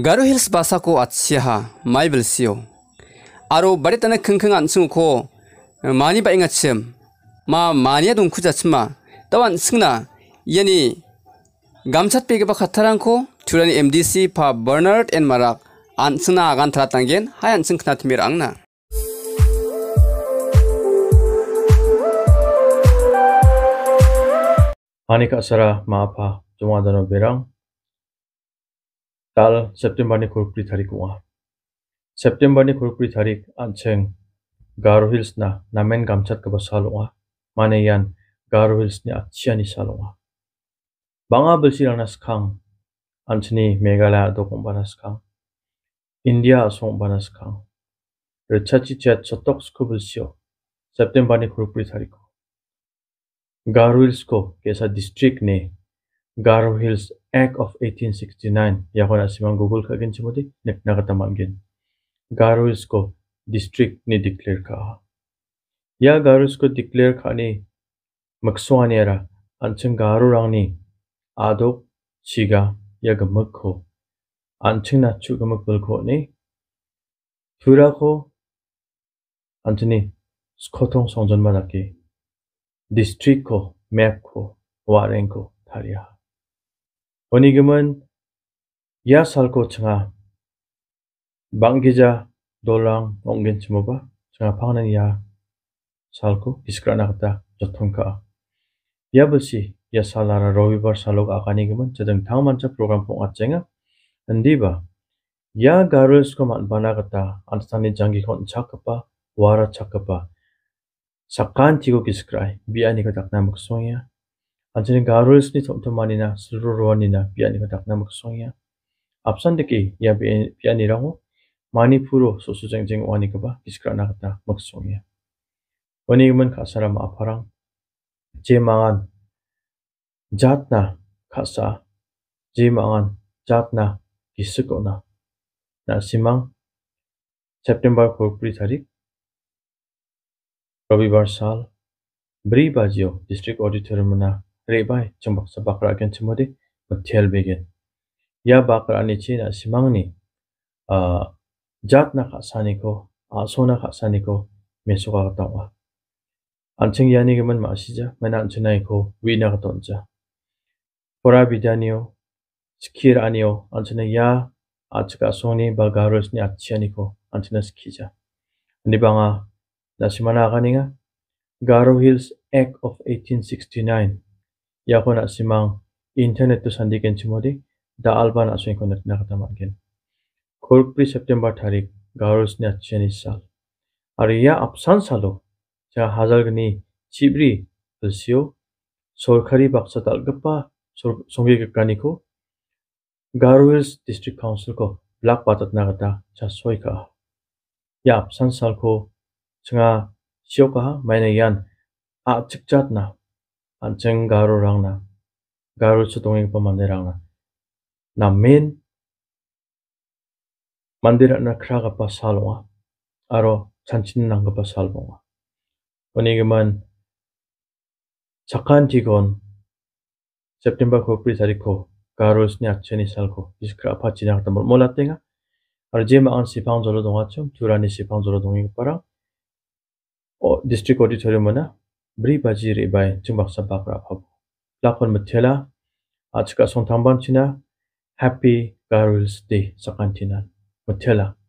가루 힐스 바사코 아치하 마이블시오 아로 바리타나 킁킁 안승우코 많이 바잉아침 마 많이야 동쿠자침마 따완 승나 이니 감찻 빼기바 카타랑코 튜라니 MDC 파 버너드 앤 마락 안승나 아간 타라탄겐 하얀 승크나티미르 앙나 Anika Sarah, Mama, dan Dokter. काल September खुरप्रि थारिख उहाँ। सेप्टेम्बरनि खुरप्रि थारिख आनसें नामेन गामसातखौबो साल उहाँ माने यान गार' हिल्सनि आथियानि साल उहाँ। बाङा बोलसिरानास खां आनसनि मेघालया दखं बानास खां इन्डिया असं बानास खां रिचाचि चियात सतक स्कुबुलसियो सेप्टेम्बरनि खुरप्रि थारिख गार' हिल्सको Garo Hills, Act of 1869 yahona simang google ka gen chimodi nek nagatamam gen Garo Hills को डिस्ट्रिक्ट ने डिक्लेयर कहा या गारो इसको डिक्लेयर खाने मक्सुआनेरा अंचन गारो रानी आदो शिगा या गमक हो अंचन नाचु गमक बलखो ने थुरा को अंचने स्कोथों संजन मना के डिस्ट्रिक्ट को मैप को वारें को Tharia ko district ni declare ka. Ya Garo Hills ko declare ka ni makswani era anchang Garo rang ni adok chiga ya gamak ko. Anchang na chu gamak bul ko ni Tura ko Antony skotong songjon madaki district ko map ko wareng ko tharia. Onigaman ya salko changa banggiza dolang onggen chimoba changa pangnan ya salko iskrana kata jotongka ya besi ya salara rovibar salok akani gaman chadang thang mancha program pong achenga andiba ya garus ko man bana kata anstani jangi kon chakapa wara chakapa sakan tigo kiskrai biani ko takna maksongya Anjin garul sni tom tomanina sururuanina piani ka dakna maksongya. Apsan deki ya piani rango mani puro susu jengjeng wani ka ba kiskrana kata maksongya. Wani man kasara ma aparang je mangan jatna kasa je mangan jatna kisukona. Na simang September korpuri tarik Rabibar sal Bri Bajio District Auditorium na rebai chumbak sa bakra gen chumodi mathel begen ya bakra ni china simangni a jat na kha sani ko a sona kha sani ko mesoka ta wa anching yani geman ma sija mana anchunai ko wina ka tonja pora bidanio skir anio anchuna ya achka soni balgaros ni achani ko anchuna skija ni banga nasimana ganinga Garo Hills Act of 1869 yahuna simang internet tu sandi gen chimodi da alban aswing konet na kata mangen kolpri september tharik garus ne chenis sal ariya apsan salo ja hazalgni chibri tulsio sorkari baksa talgapa songi gakani ko garus district council ko 블락 받았나 가다 자 소이가 야 산살코 증아 시오가 마이네얀 아 측잣나 ancheng garu rangna. Garu chutonging pa mande rangna. Na main mandir na pa salwa aro chanchin nang pa salwa onigeman chakan tigon September ko pri tariko garus ni acheni salko iskra pa chinak tamol molatenga ar jema an sipang jolo donga chum turani sipang jolo dongi para o district auditorium sabak brībaģīrībai dzumbaq sabaq raqabu. Laqun mitthila achka cina, happy garwils di saqanchina mitthila.